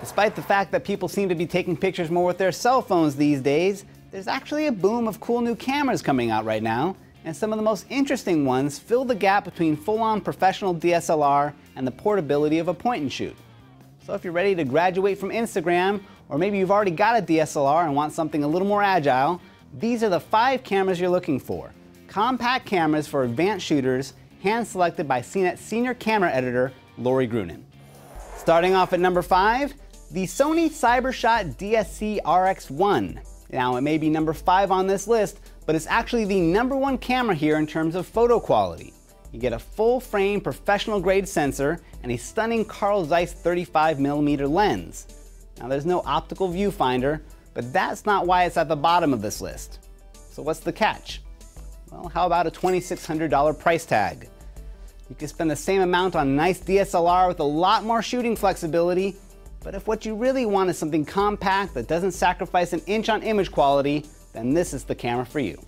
Despite the fact that people seem to be taking pictures more with their cell phones these days, there's actually a boom of cool new cameras coming out right now, and some of the most interesting ones fill the gap between full-on professional DSLR and the portability of a point and shoot. So if you're ready to graduate from Instagram, or maybe you've already got a DSLR and want something a little more agile, these are the five cameras you're looking for. Compact cameras for advanced shooters, hand selected by CNET senior camera editor, Lori Grunin. Starting off at number five, the Sony CyberShot DSC RX1. Now, it may be number five on this list, but it's actually the number one camera here in terms of photo quality. You get a full frame professional grade sensor and a stunning Carl Zeiss 35mm lens. Now, there's no optical viewfinder, but that's not why it's at the bottom of this list. So, what's the catch? Well, how about a $2,600 price tag? You can spend the same amount on a nice DSLR with a lot more shooting flexibility but if what you really want is something compact that doesn't sacrifice an inch on image quality, then this is the camera for you.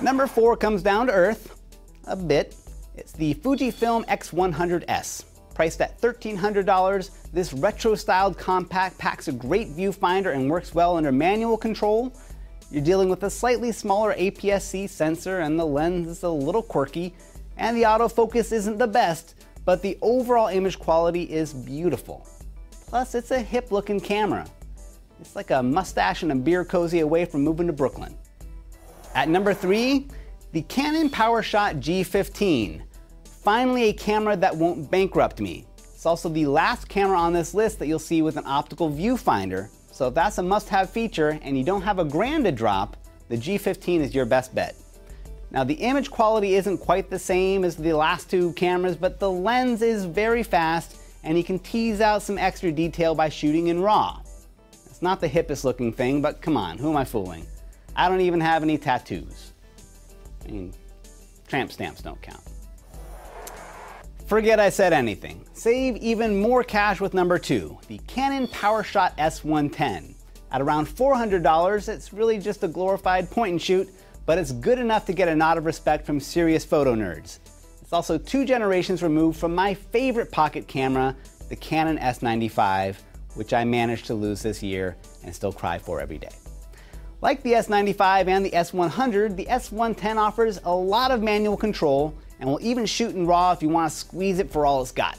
Number four comes down to earth, a bit. It's the Fujifilm X100S. Priced at $1,300, this retro-styled compact packs a great viewfinder and works well under manual control. You're dealing with a slightly smaller APS-C sensor and the lens is a little quirky, and the autofocus isn't the best, but the overall image quality is beautiful. Plus, it's a hip looking camera. It's like a mustache and a beer cozy away from moving to Brooklyn. At number three, the Canon PowerShot G15. Finally, a camera that won't bankrupt me. It's also the last camera on this list that you'll see with an optical viewfinder. So if that's a must-have feature and you don't have a grand to drop, the G15 is your best bet. Now the image quality isn't quite the same as the last two cameras, but the lens is very fast and you can tease out some extra detail by shooting in RAW. It's not the hippest looking thing, but come on, who am I fooling? I don't even have any tattoos. I mean, tramp stamps don't count. Forget I said anything. Save even more cash with number two, the Canon PowerShot S110. At around $400, it's really just a glorified point and shoot, but it's good enough to get a nod of respect from serious photo nerds. It's also two generations removed from my favorite pocket camera, the Canon S95, which I managed to lose this year and still cry for every day. Like the S95 and the S100, the S110 offers a lot of manual control and will even shoot in RAW if you want to squeeze it for all it's got.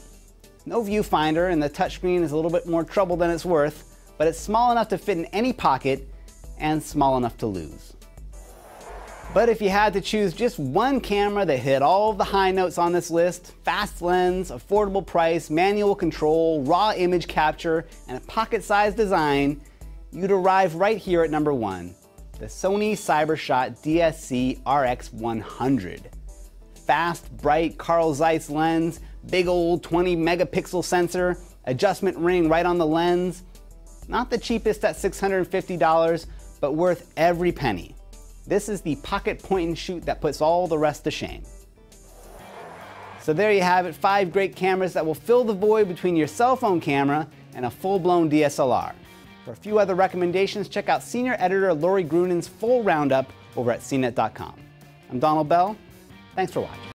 No viewfinder and the touchscreen is a little bit more trouble than it's worth, but it's small enough to fit in any pocket and small enough to lose. But if you had to choose just one camera that hit all of the high notes on this list, fast lens, affordable price, manual control, raw image capture, and a pocket-sized design, you'd arrive right here at number one, the Sony CyberShot DSC RX100. Fast, bright Carl Zeiss lens, big old 20 megapixel sensor, adjustment ring right on the lens. Not the cheapest at $650, but worth every penny. This is the pocket point and shoot that puts all the rest to shame. So there you have it, five great cameras that will fill the void between your cell phone camera and a full-blown DSLR. For a few other recommendations, check out senior editor Lori Grunin's full roundup over at cnet.com. I'm Donald Bell. Thanks for watching.